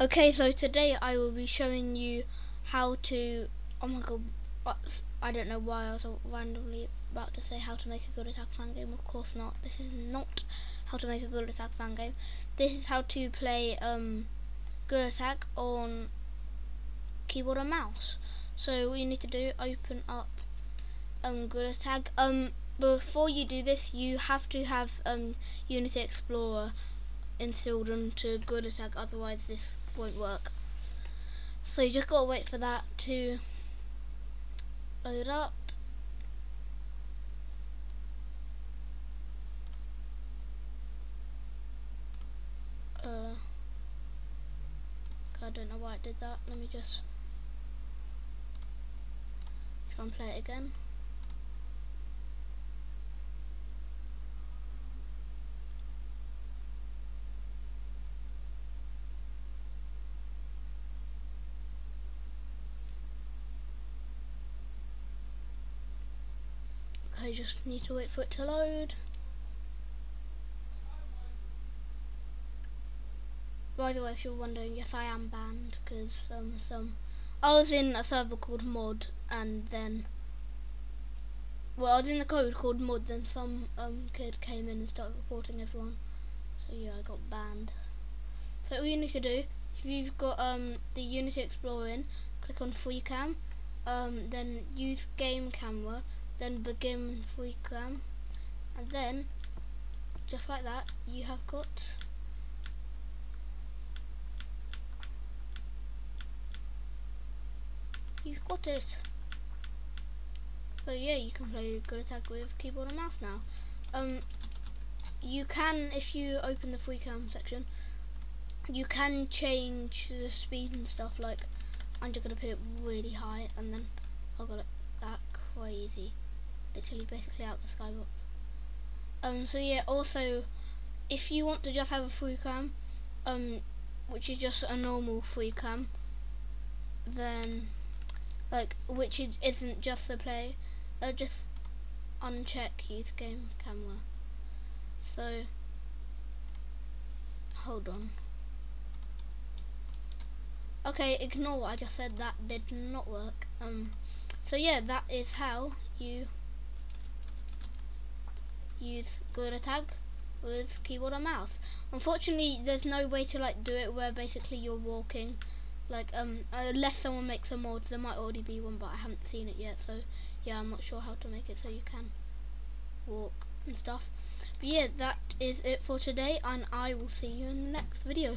Okay, so today I will be showing you how to, oh my god, I don't know why I was randomly about to say how to make a Gorilla Tag fan game, of course not. This is not how to make a Gorilla Tag fan game. This is how to play um, Gorilla Tag on keyboard and mouse. So what you need to do, open up um, Gorilla Tag. Um, before you do this, you have to have um, Unity Explorer installed onto Gorilla Tag, otherwise this won't work. So you just gotta wait for that to load up. Uh, I don't know why it did that. Let me just try and play it again. I just need to wait for it to load. By the way, if you're wondering, yes, I am banned because um, some I was in a server called Mod, and then well, I was in the code called Mod, then some um, kid came in and started reporting everyone. So yeah, I got banned. So all you need to do, if you've got um, the Unity Explorer in, click on FreeCam, um, then use Game Camera then begin FreeCam and then just like that you have got you've got it. So yeah you can play Gorilla Tag with keyboard and mouse now. Um you can if you open the FreeCam section you can change the speed and stuff like I'm just gonna put it really high and then I got it that crazy literally basically out the skybox. Um, so yeah, also, if you want to just have a FreeCam, um, which is just a normal free cam, then, like, which is, isn't just the play, uh, just uncheck use game camera. So, hold on. Okay, ignore what I just said, that did not work. Um, so yeah, that is how you use Gorilla Tag with keyboard and mouse. Unfortunately, there's no way to like do it where basically you're walking. Like um, unless someone makes a mod, there might already be one, but I haven't seen it yet. So yeah, I'm not sure how to make it so you can walk and stuff. But yeah, that is it for today, and I will see you in the next video.